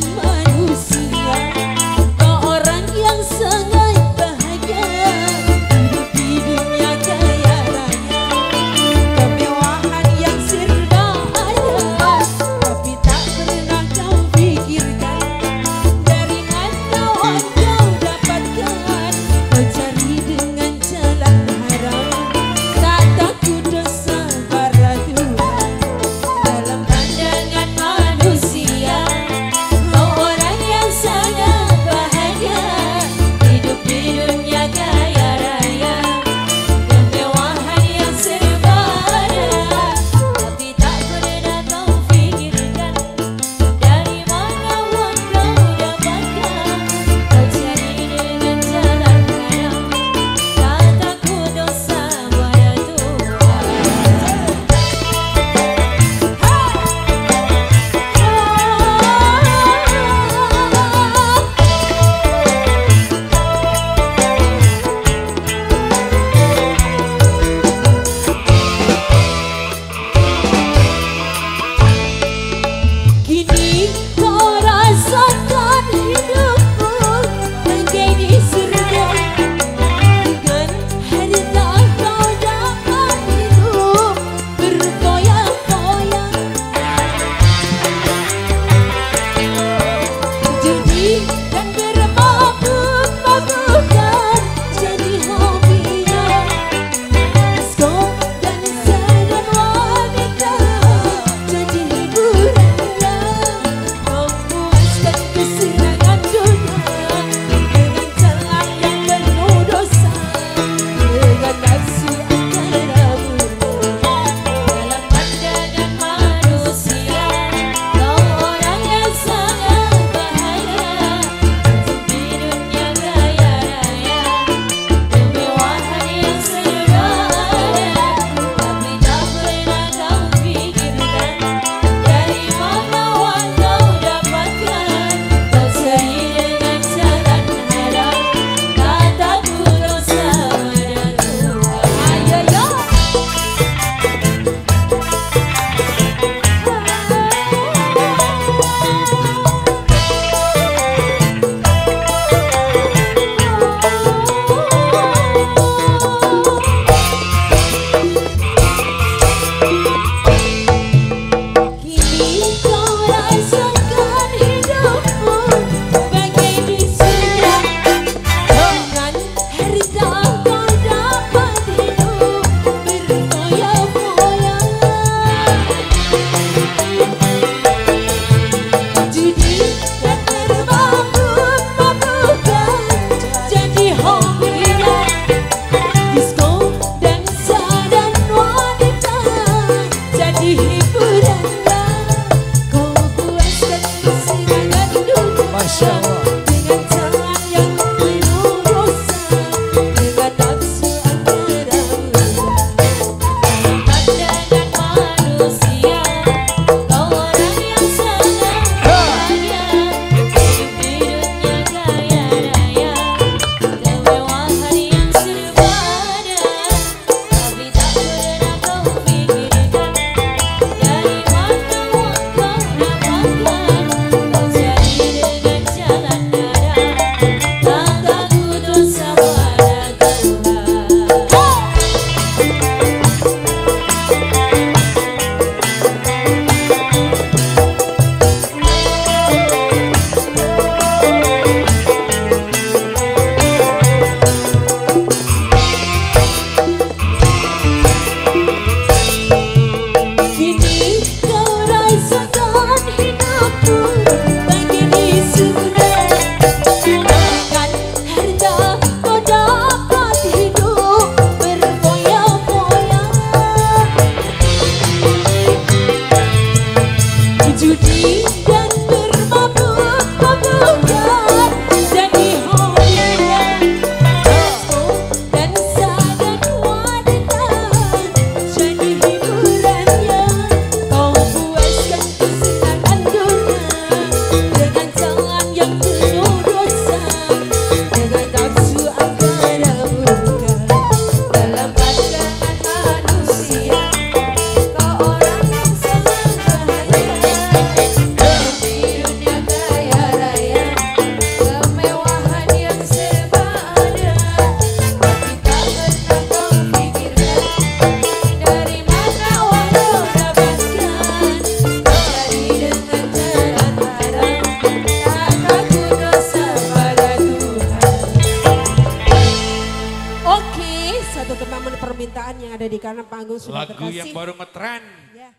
my 让我。yang ada di kanan panggung sudah Lagu berhasil. yang baru ngetren. Yeah.